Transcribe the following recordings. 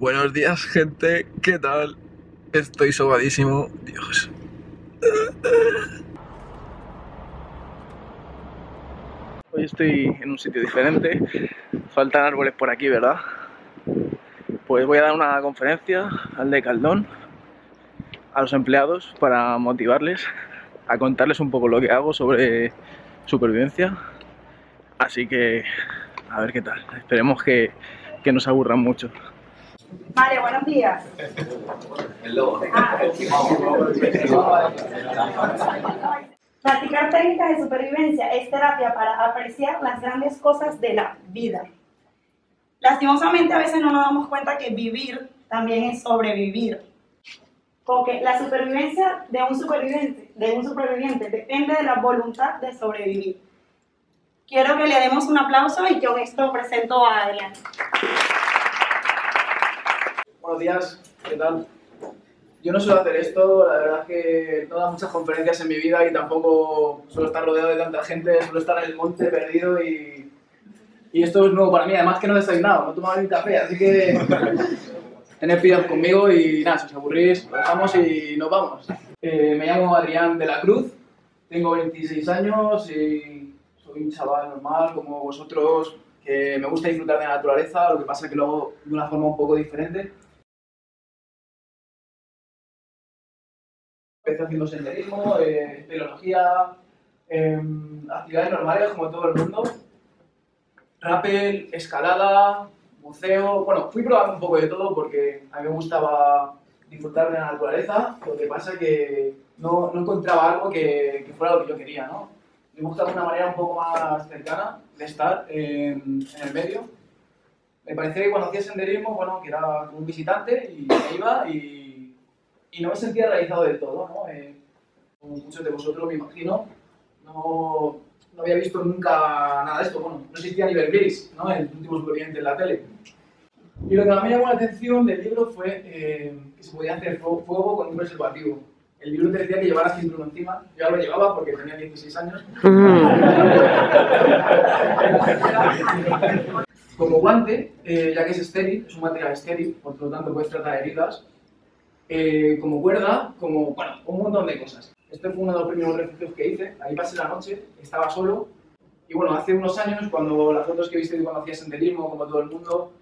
Buenos días, gente. ¿Qué tal? Estoy sobadísimo. Dios. Hoy estoy en un sitio diferente. Faltan árboles por aquí, ¿verdad? Pues voy a dar una conferencia al de Caldón a los empleados para motivarles a contarles un poco lo que hago sobre supervivencia. Así que a ver qué tal. Esperemos que, que no se aburran mucho. Vale, buenos días. Ah. Practicar técnicas de supervivencia es terapia para apreciar las grandes cosas de la vida. Lastimosamente a veces no nos damos cuenta que vivir también es sobrevivir. Porque la supervivencia de un superviviente, de un superviviente depende de la voluntad de sobrevivir. Quiero que le demos un aplauso y con esto presento a Adrián. Buenos días, ¿qué tal? Yo no suelo hacer esto, la verdad es que no da muchas conferencias en mi vida y tampoco suelo estar rodeado de tanta gente, suelo estar en el monte perdido y, y esto es nuevo para mí, además que no he desayunado, no he tomado ni café, así que tened piedad conmigo y nada, si os aburrís, lo dejamos y nos vamos. Eh, me llamo Adrián de la Cruz, tengo 26 años y soy un chaval normal como vosotros, que me gusta disfrutar de la naturaleza, lo que pasa es que lo hago de una forma un poco diferente. Empecé haciendo senderismo, eh, em, actividades normales como todo el mundo, rappel, escalada, buceo, bueno, fui probando un poco de todo porque a mí me gustaba disfrutar de la naturaleza, lo que pasa que no, no encontraba algo que, que, fuera lo que yo quería, ¿no? Me gustaba una manera un poco más cercana de estar en, en el medio. Me parecía que cuando hacía senderismo, bueno, que era un visitante y me iba y, y no me sentía realizado del todo, ¿no? Eh, como muchos de vosotros me imagino, no, no había visto nunca nada de esto. Bueno, no existía ni Bear Grylls, ¿no? El último superviviente en la tele. Y lo que más me llamó la atención del libro fue eh, que se podía hacer fuego con un preservativo. El libro te decía que llevaras cinturón encima. Yo ya lo llevaba porque tenía 16 años. Como guante, eh, ya que es estéril, es un material estéril, por lo tanto puedes tratar heridas. Eh, como cuerda, como, bueno, un montón de cosas. Este fue uno de los primeros refugios que hice. Ahí pasé la noche, estaba solo. Y bueno, hace unos años, cuando las fotos que viste de cuando hacía senderismo, como todo el mundo,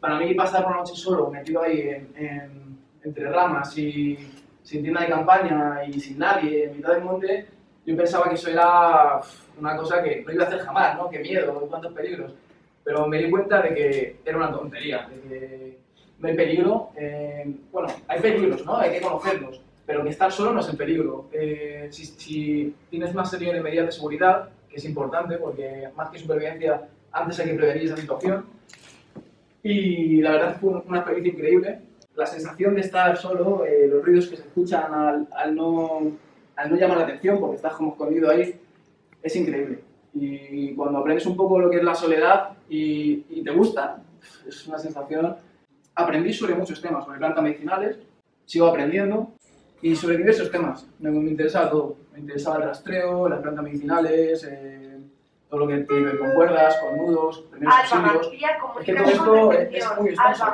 para mí pasar una noche solo, metido ahí en, en, entre ramas y sin tienda de campaña y sin nadie, en mitad del monte, yo pensaba que eso era una cosa que no iba a hacer jamás, ¿no? Qué miedo, cuántos peligros. Pero me di cuenta de que era una tontería, de que no hay peligro. Eh, bueno, hay peligros, ¿no? Hay que conocerlos, pero que estar solo no es el peligro. Eh, si, si, tienes una serie de medidas de seguridad, que es importante, porque más que supervivencia, antes hay que prevenir esa situación. Y la verdad fue una experiencia increíble la sensación de estar solo, eh, los ruidos que se escuchan al, al, no, al no llamar la atención porque estás como escondido ahí, es increíble. Y cuando aprendes un poco lo que es la soledad y, y te gusta, es una sensación... Aprendí sobre muchos temas, sobre plantas medicinales, sigo aprendiendo y sobre diversos temas. Me, me interesaba todo. Me interesaba el rastreo, las plantas medicinales, eh, todo lo que tiene que ver con cuerdas, con nudos, primeros auxilios. Es que todo esto es, es muy extenso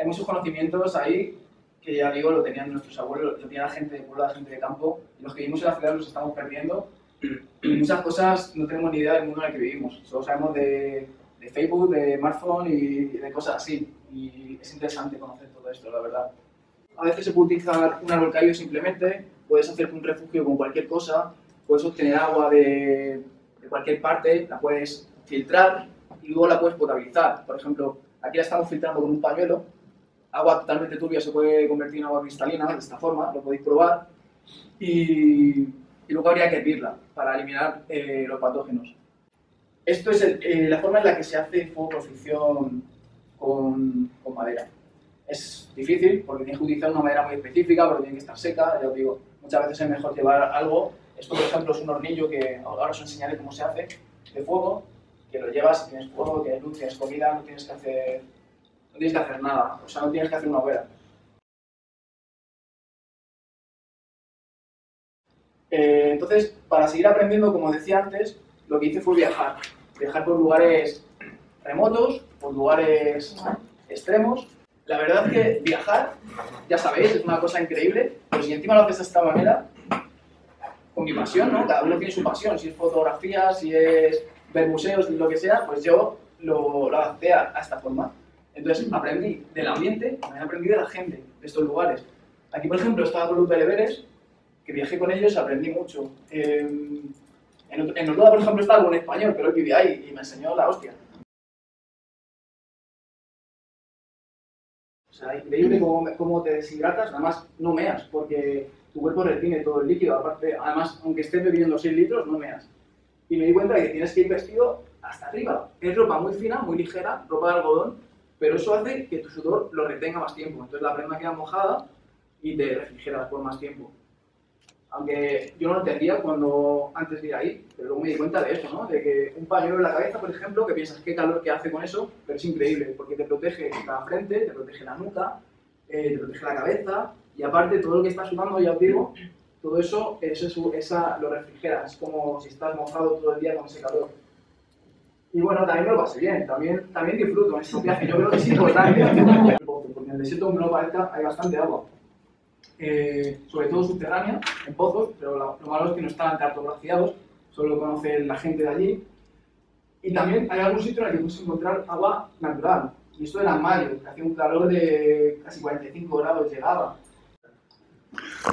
hay muchos conocimientos ahí que ya digo, lo tenían nuestros abuelos, lo tenía la gente de pueblo, la gente de campo, y los que vivimos en la ciudad los estamos perdiendo. Y muchas cosas no tenemos ni idea del mundo en el que vivimos. Solo sabemos de, de Facebook, de smartphone y de cosas así. Y es interesante conocer todo esto, la verdad. A veces se puede utilizar un árbol caído simplemente, puedes hacer un refugio con cualquier cosa, puedes obtener agua de, de cualquier parte, la puedes filtrar y luego la puedes potabilizar. Por ejemplo, aquí la estamos filtrando con un pañuelo agua totalmente turbia se puede convertir en agua cristalina de esta forma, lo podéis probar. Y, y luego habría que hervirla para eliminar eh, los patógenos. Esto es eh, la forma en la que se hace fuego por fricción con, con, madera. Es difícil porque tienes que utilizar una madera muy específica, porque tiene que estar seca. Ya os digo, muchas veces es mejor llevar algo. Esto, por ejemplo, es un hornillo que ahora os enseñaré cómo se hace de fuego, que lo llevas, tienes fuego, tienes luz, tienes comida, no tienes que hacer no tienes que hacer nada, o sea, no tienes que hacer una hoguera. Eh, entonces, para seguir aprendiendo, como decía antes, lo que hice fue viajar. Viajar por lugares remotos, por lugares extremos. La verdad es que viajar, ya sabéis, es una cosa increíble, pero si encima lo haces de esta manera, con mi pasión, ¿no? Cada uno tiene su pasión, si es fotografía, si es ver museos, lo que sea, pues yo lo, lo adapté a, esta forma. Entonces aprendí del ambiente, también aprendí de la gente de estos lugares. Aquí, por ejemplo, estaba con los bereberes, que viajé con ellos, aprendí mucho. Eh, en, en Noruega, por ejemplo, estaba un español, pero él vivía ahí y me enseñó la hostia. O sea, increíble cómo, cómo te deshidratas, además no meas, porque tu cuerpo retiene todo el líquido, aparte, además, aunque estés bebiendo 6 litros, no meas. Y me di cuenta de que tienes que ir vestido hasta arriba. Es ropa muy fina, muy ligera, ropa de algodón, pero eso hace que tu sudor lo retenga más tiempo. Entonces la prenda queda mojada y te refrigeras por más tiempo. Aunque yo no lo entendía cuando antes de ir ahí, pero luego me di cuenta de eso, ¿no? De que un pañuelo en la cabeza, por ejemplo, que piensas qué calor que hace con eso, pero es increíble, porque te protege la frente, te protege la nuca, eh, te protege la cabeza, y aparte todo lo que estás sudando, ya os digo, todo eso, eso es- esa lo refrigera, es como si estás mojado todo el día con ese calor. Y bueno, también me lo pasé bien, también, también disfruto en estos viajes, yo creo que es importante, porque en el desierto, aunque no parezca, hay bastante agua. Eh, sobre todo subterránea, en pozos, pero lo, lo malo es que no están cartografiados, solo lo conoce la gente de allí. Y también hay algún sitio en el que puedes encontrar agua natural. Y esto era en mayo, que hacía un calor de casi 45 grados, llegaba.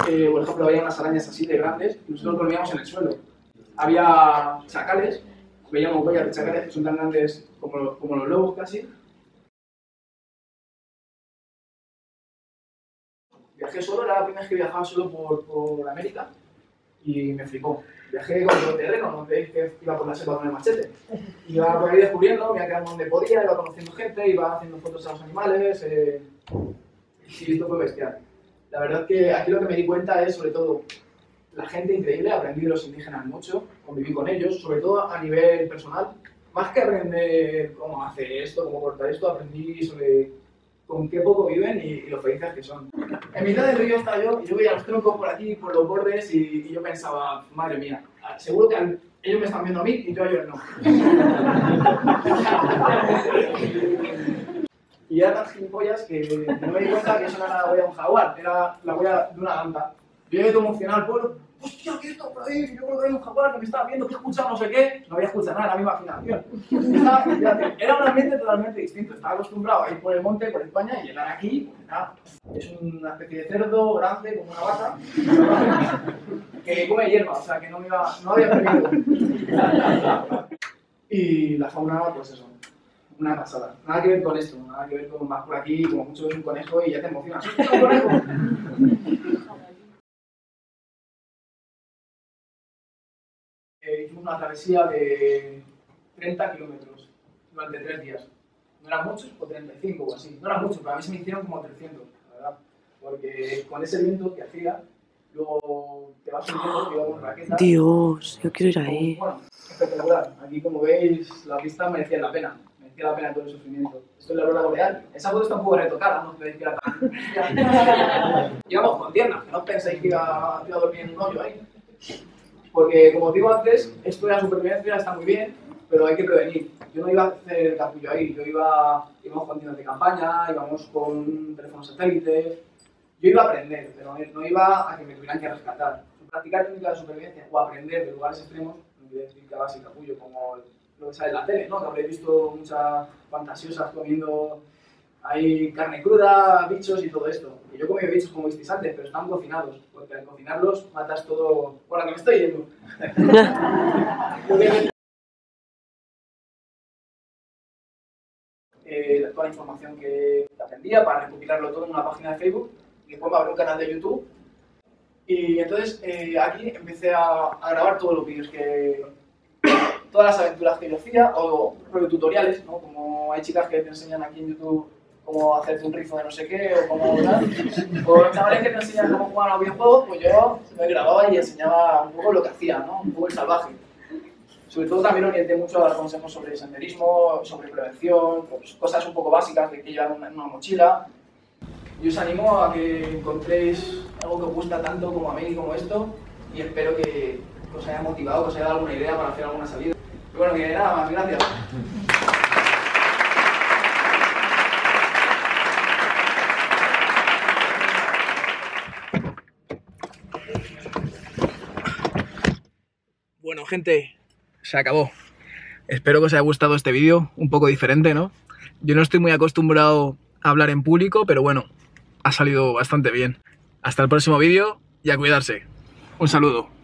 Eh, por ejemplo, había unas arañas así de grandes y nosotros dormíamos en el suelo. Había chacales, veíamos huellas de chacales que son tan grandes como, como los lobos casi. Viajé solo, era la primera vez que viajaba solo por, por América y me flipó. Viajé con todo terreno, donde veis que iba por la selva con el machete. Iba por ahí descubriendo, me iba quedando donde podía, iba conociendo gente, iba haciendo fotos a los animales. Eh... y esto fue bestial. La verdad que aquí lo que me di cuenta es, sobre todo, la gente increíble, aprendí de los indígenas mucho, conviví con ellos, sobre todo a nivel personal. Más que aprender cómo hacer esto, cómo cortar esto, aprendí sobre con qué poco viven y, y lo felices que son. En mitad del río estaba yo y yo veía los troncos por aquí, por los bordes y, y yo pensaba, madre mía, seguro que ellos me están viendo a mí y yo a ellos no. y era tan gilipollas que no me di cuenta que eso era la huella de un jaguar, era la huella de una ganta. Llegué todo emocionado al pueblo, hostia, ¿qué por ahí? Yo creo que hay un jaguar que me estaba viendo, que he escuchado no sé qué. No había escuchado nada, era mi imaginación. Era un ambiente totalmente distinto. Estaba acostumbrado a ir por el monte, por España, y llegar aquí. Es una especie de cerdo grande, como una vaca, que come hierba, o sea que no me iba, no había perdido. Y la fauna, pues eso, una pasada. Nada que ver con esto, nada que ver con más por aquí, como mucho ves un conejo y ya te emocionas. ¡Hostia, un conejo! Eh, hicimos una travesía de 30 kilómetros durante tres días. No eran muchos, o 35 o así. No eran muchos, pero a mí se me hicieron como 300, la verdad. Porque con ese viento que hacía, luego te vas subiendo, llevamos raquetas. Dios, yo quiero ir ahí. Bueno, espectacular. Aquí, como veis, la pista merecía la pena. Merecía la pena todo el sufrimiento. Esto es la aurora boreal. Esa foto está un poco retocada, no creéis que era tan... Íbamos con piernas, que no penséis que iba, que iba a dormir en un hoyo ahí. Porque, como os digo antes, esto de la supervivencia está muy bien, pero hay que prevenir. Yo no iba a hacer el capullo ahí, yo iba, íbamos con tiendas de campaña, íbamos con teléfonos satélites. Yo iba a aprender, pero no iba a que me tuvieran que rescatar. Practicar técnicas de supervivencia o aprender de lugares extremos, no quiere decir que hagas capullo como lo que sale en la tele, ¿no? Que habréis visto muchas fantasiosas comiendo ahí carne cruda, bichos y todo esto. Y yo comido bichos como visteis antes, pero están cocinados, porque al cocinarlos matas todo... Bueno, que me estoy yendo. eh, toda la información que aprendía para recopilarlo todo en una página de Facebook y después me abrí un canal de YouTube y entonces eh, aquí empecé a, a grabar todos los vídeos que todas las aventuras que yo hacía o rollo tutoriales, ¿no? como hay chicas que te enseñan aquí en YouTube cómo hacerte un rizo de no sé qué o cómo tal, o los chavales que te enseñan cómo jugar a los videojuegos, pues yo me grababa y enseñaba un poco lo que hacía, ¿no? un poco el salvaje. Sobre todo también orienté mucho a consejos sobre senderismo, sobre prevención, pues, cosas un poco básicas de que llevar una, mochila. Y os animo a que encontréis algo que os gusta tanto como a mí como esto y espero que os haya motivado, que os haya dado alguna idea para hacer alguna salida. Y bueno, que nada más, gracias. Bueno, gente, se acabó. Espero que os haya gustado este vídeo, un poco diferente, ¿no? Yo no estoy muy acostumbrado a hablar en público, pero bueno, ha salido bastante bien. Hasta el próximo vídeo y a cuidarse. Un saludo.